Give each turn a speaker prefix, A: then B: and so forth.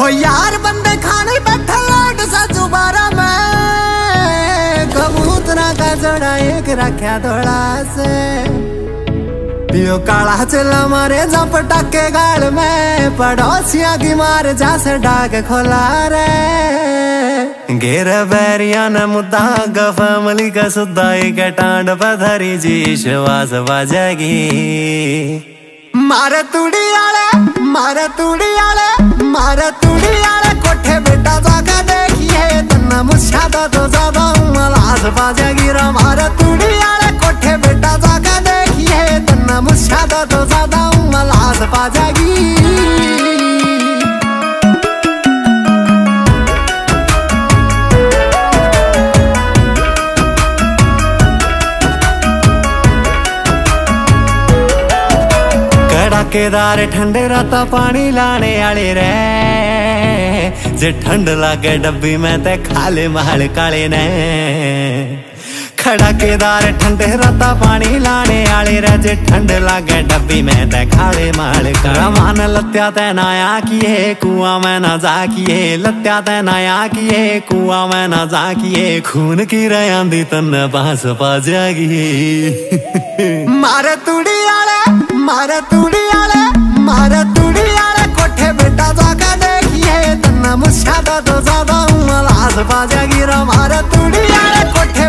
A: हो यार, बंदे खाने बैठा लाट सा दोबारा मैं। कबूतरा का जोड़ा एक रखा थोड़ा से। पियो काला चला मारे जा पटाके गाल में। पड़ोसिया की मार जा से डाक खोला रे। घेर बैरिया न मुद्दा ग फैमिली का सुद्धा एक टांड पधरी जी श्वास बजेगी मारे तुड़ी आले मारा तुड़ी आले मारा तुड़ी आले कोठे बेटा जाके देखिए, तन्ना मुछा तो तो ज़्यादा मलाज बाजे गिरा। मारा तुड़ी आले कोठे बेटा जाके देखिए, तन्ना मुछा तो तो ज़्यादा मलाज बाजेगी धमाकेदार ठंडे राता पानी लाने आले रे। जे ठंड लागे डब्बी में ते खाले महल काले ने। खड़ाकेदार ठंडे राता पानी लाने आले रे। जे ठंड लागे डब्बी में ते खाले महल काले। मान लत्या ते नाया किए, कुआ में ना जा किए। लत्या ते नाया किए, कुआ में ना जा किए। खून की रयांदी तन बाँस पा जागी मारे तुड़ी आले ਆਸ ਪਾ ਜਾਗੀ ਰਾ ਮਾਰੇ ਤੂੜੀ ਵਾਲੇ ਕੋਠੇ